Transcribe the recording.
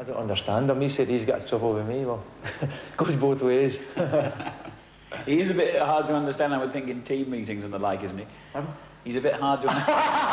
I don't understand him. He said he's got trouble with me. Well, goes both ways. he is a bit hard to understand, I would think, in team meetings and the like, isn't he? Um, He's a bit hard to understand.